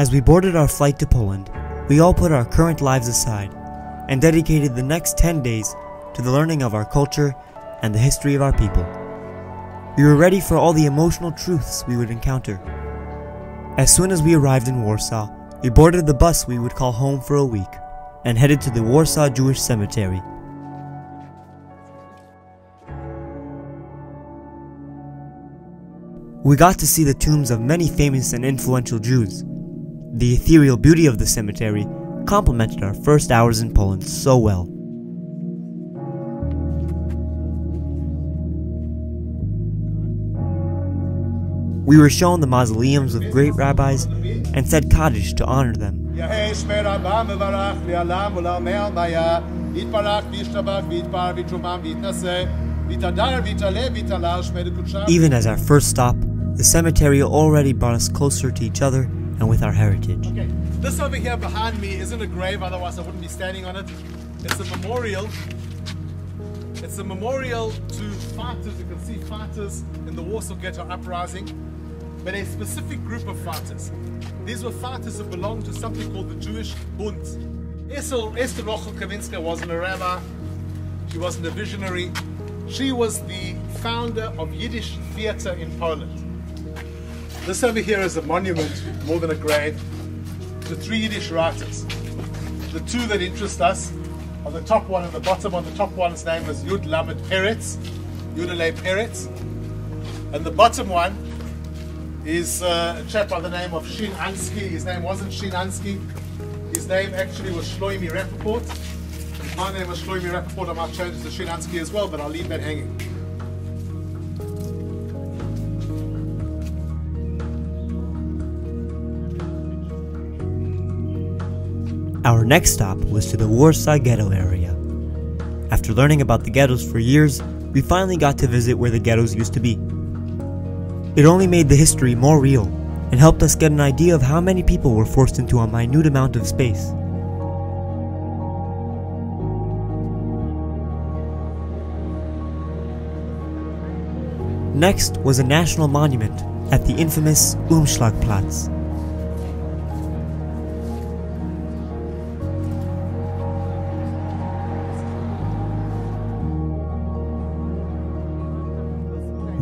As we boarded our flight to Poland, we all put our current lives aside and dedicated the next 10 days to the learning of our culture and the history of our people. We were ready for all the emotional truths we would encounter. As soon as we arrived in Warsaw, we boarded the bus we would call home for a week and headed to the Warsaw Jewish Cemetery. We got to see the tombs of many famous and influential Jews. The ethereal beauty of the cemetery complemented our first hours in Poland so well. We were shown the mausoleums of great rabbis and said Kaddish to honor them. Even as our first stop, the cemetery already brought us closer to each other and with our heritage. Okay, this over here behind me isn't a grave, otherwise I wouldn't be standing on it. It's a memorial. It's a memorial to fighters. You can see fighters in the Warsaw Ghetto Uprising, but a specific group of fighters. These were fighters who belonged to something called the Jewish Bund. Esther, Esther Rochel Kaminska wasn't a rabbi. She wasn't a visionary. She was the founder of Yiddish theater in Poland. This over here is a monument, more than a grave, to three Yiddish writers. The two that interest us are the top one and the bottom one. The top one's name is Yud Lamed Peretz, Yudale Peretz. And the bottom one is uh, a chap by the name of Shin Ansky. His name wasn't Shin Ansky. His name actually was Shloimi Rappaport. My name was Shloimi Rappaport. I might change it to Shin Ansky as well, but I'll leave that hanging. Our next stop was to the Warsaw Ghetto area. After learning about the ghettos for years, we finally got to visit where the ghettos used to be. It only made the history more real and helped us get an idea of how many people were forced into a minute amount of space. Next was a national monument at the infamous Umschlagplatz.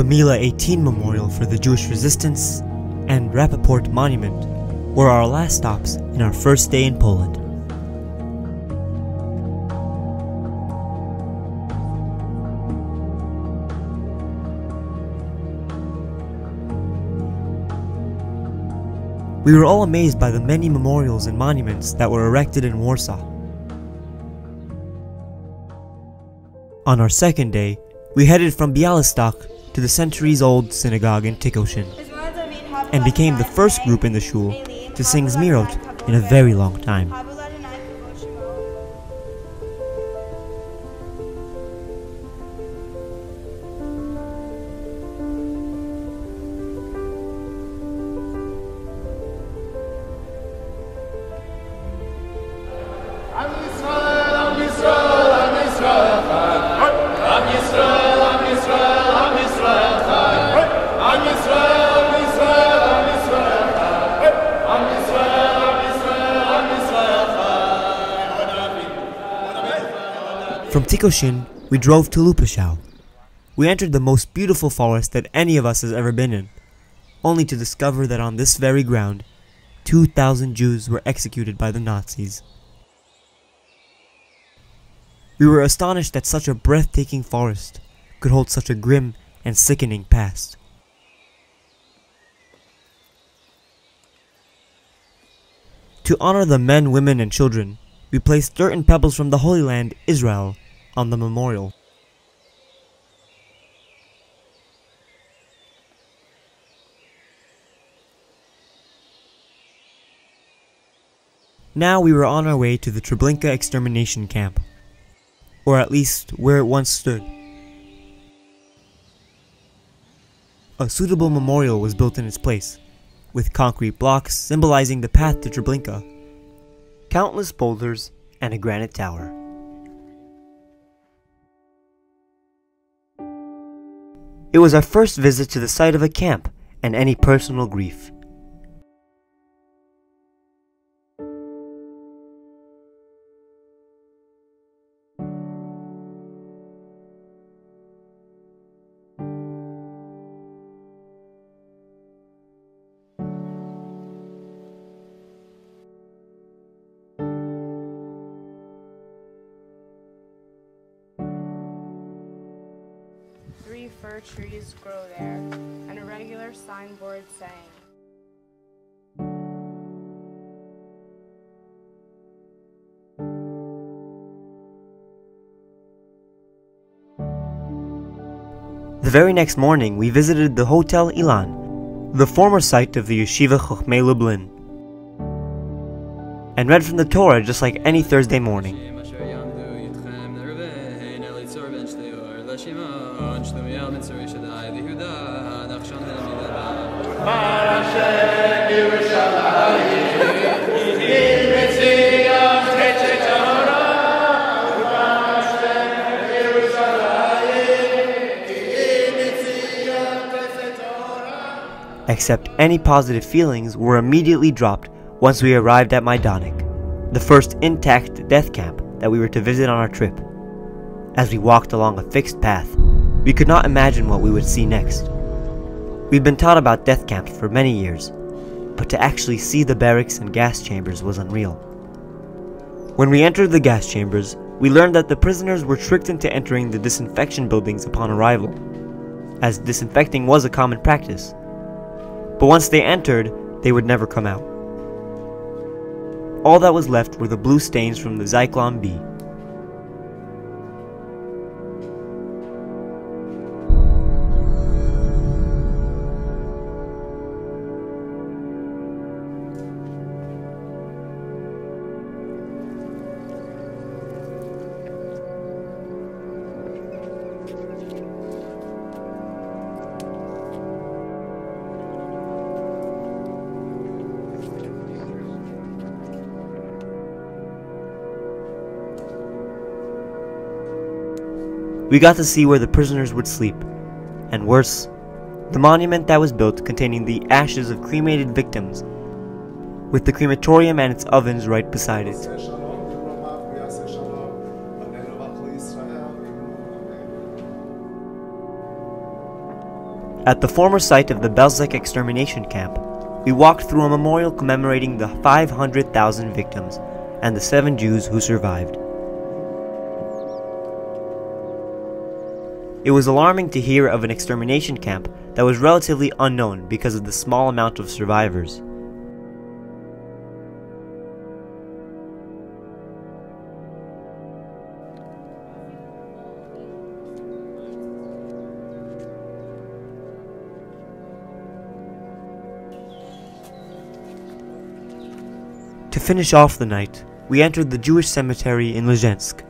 The Mila 18 Memorial for the Jewish Resistance, and Rappaport Monument were our last stops in our first day in Poland. We were all amazed by the many memorials and monuments that were erected in Warsaw. On our second day, we headed from Bialystok to the centuries-old synagogue in Tikoshin, and became the first group in the shul to sing Zmirot in a very long time. Tikoshin, we drove to Lupashau. We entered the most beautiful forest that any of us has ever been in, only to discover that on this very ground, 2,000 Jews were executed by the Nazis. We were astonished that such a breathtaking forest could hold such a grim and sickening past. To honor the men, women, and children, we placed dirt and pebbles from the Holy Land, Israel, on the memorial. Now we were on our way to the Treblinka extermination camp, or at least where it once stood. A suitable memorial was built in its place, with concrete blocks symbolizing the path to Treblinka, countless boulders, and a granite tower. It was our first visit to the site of a camp and any personal grief. Fir trees grow there, and a regular signboard saying, The very next morning, we visited the Hotel Ilan, the former site of the Yeshiva Chochmei Lublin, and read from the Torah just like any Thursday morning. Except any positive feelings were immediately dropped once we arrived at Majdanek, the first intact death camp that we were to visit on our trip. As we walked along a fixed path, we could not imagine what we would see next. We'd been taught about death camps for many years, but to actually see the barracks and gas chambers was unreal. When we entered the gas chambers, we learned that the prisoners were tricked into entering the disinfection buildings upon arrival, as disinfecting was a common practice. But once they entered, they would never come out. All that was left were the blue stains from the Zyklon B. We got to see where the prisoners would sleep, and worse, the monument that was built containing the ashes of cremated victims, with the crematorium and its ovens right beside it. At the former site of the Belzec extermination camp, we walked through a memorial commemorating the 500,000 victims and the seven Jews who survived. It was alarming to hear of an extermination camp that was relatively unknown because of the small amount of survivors. To finish off the night, we entered the Jewish cemetery in Lezhensk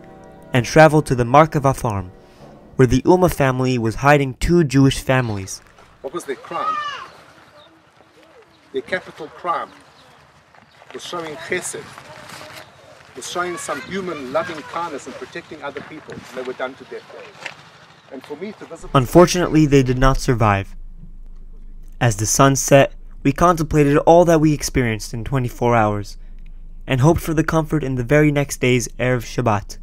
and traveled to the Markowa farm, where the Ulma family was hiding two Jewish families. What was their crime? Their capital crime was showing chesed, was showing some human loving kindness and protecting other people. And they were done to death. And for me to visit. Unfortunately, they did not survive. As the sun set, we contemplated all that we experienced in 24 hours and hoped for the comfort in the very next day's Erev Shabbat.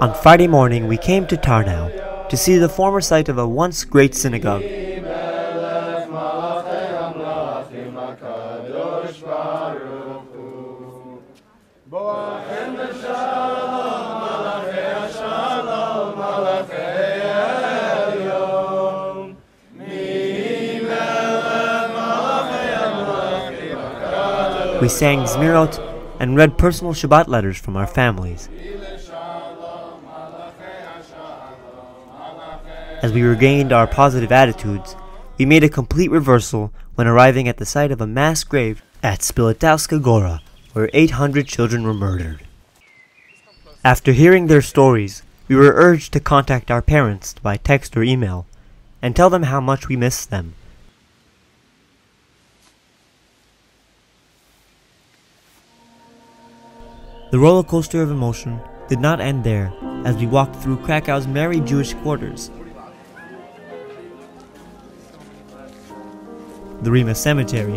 On Friday morning, we came to Tarnow to see the former site of a once great synagogue. We sang Zmirot and read personal Shabbat letters from our families. As we regained our positive attitudes, we made a complete reversal when arriving at the site of a mass grave at Zbylitowska Gora, where 800 children were murdered. After hearing their stories, we were urged to contact our parents by text or email and tell them how much we miss them. The roller coaster of emotion did not end there as we walked through Krakow's merry Jewish quarters. The Rema Cemetery,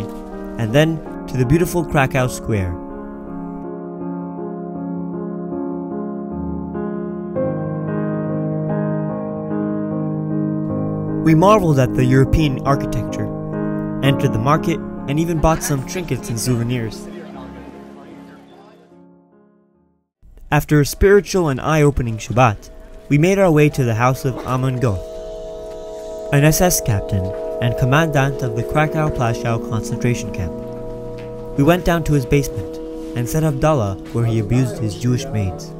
and then to the beautiful Krakow Square. We marveled at the European architecture, entered the market, and even bought some trinkets and souvenirs. After a spiritual and eye opening Shabbat, we made our way to the house of Amon Goth, an SS captain and commandant of the Krakow Plaszow concentration camp. We went down to his basement and set Abdallah where he abused his Jewish maids.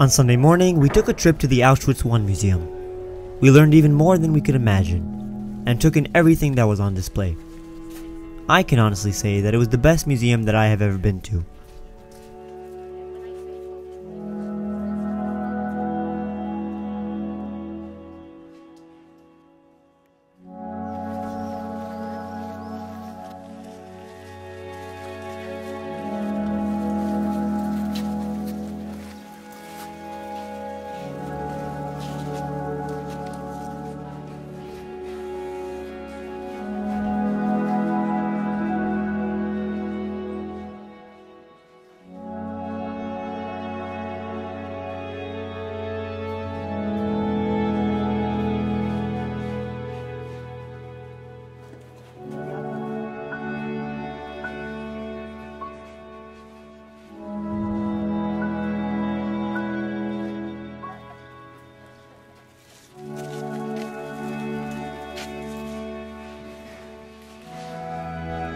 On Sunday morning, we took a trip to the Auschwitz I Museum. We learned even more than we could imagine, and took in everything that was on display. I can honestly say that it was the best museum that I have ever been to.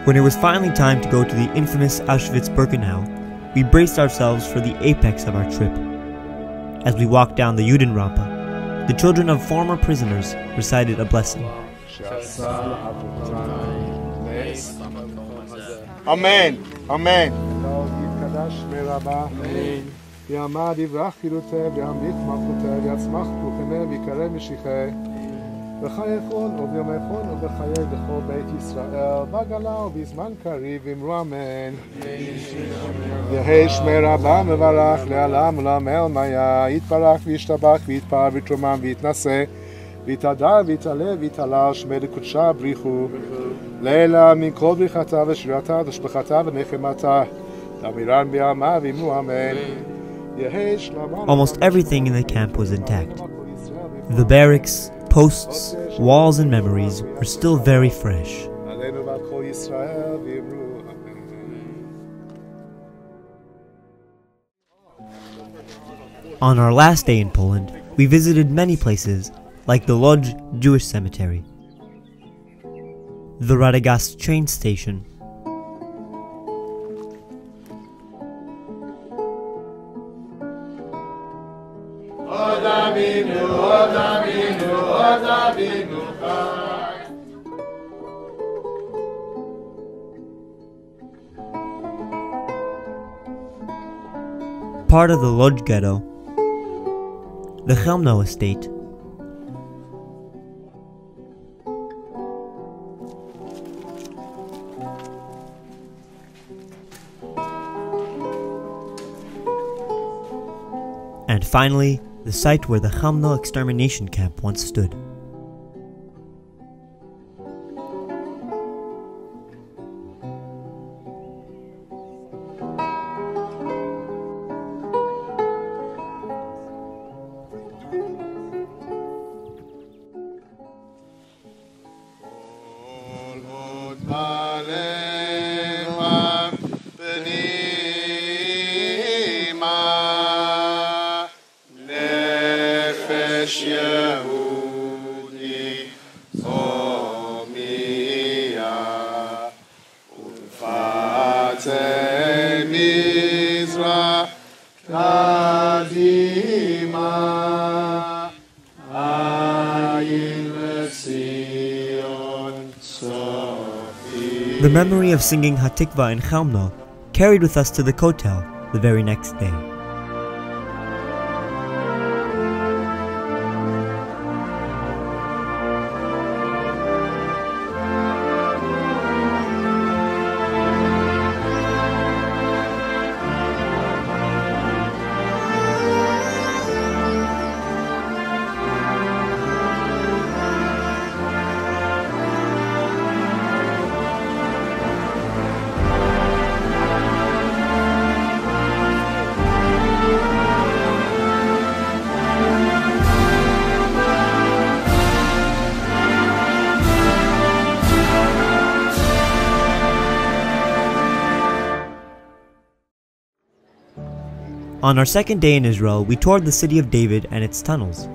When it was finally time to go to the infamous Auschwitz Birkenau, we braced ourselves for the apex of our trip. As we walked down the Judenrampe, the children of former prisoners recited a blessing. Amen. Amen. יתקדש מרבה. יעמד יברח חילותי וימליך מלכותי ויצמח פרוכנה ויקרא משיחי. בחיי כל וביומי כל ובחיי בכל בית ישראל בגלה ובזמן קריב אמרו אמן. יהי שמי רבה מברך לעלם ולעמל מיה יתברך וישתבח ויתפאר ויתרומם ויתנשא ויתהדר ויתעלה ויתהלל שמי לקודשה בריחו לילה מכל בריחתה ושירתה ושבחתה ונחמתה תמירן בימה ואמרו אמן. יהי שלמה Almost everything in the camp was intact. The barracks, Posts, walls, and memories were still very fresh. On our last day in Poland, we visited many places, like the Lodz Jewish Cemetery, the Radegast train station, part of the Lodz ghetto, the Chelmno estate, and finally, the site where the Chelmno extermination camp once stood. Memory of singing Hatikva in Chelmno carried with us to the Kotel the very next day. On our second day in Israel, we toured the city of David and its tunnels.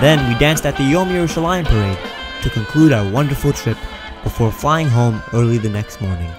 Then we danced at the Yom Yerushalayim parade to conclude our wonderful trip before flying home early the next morning.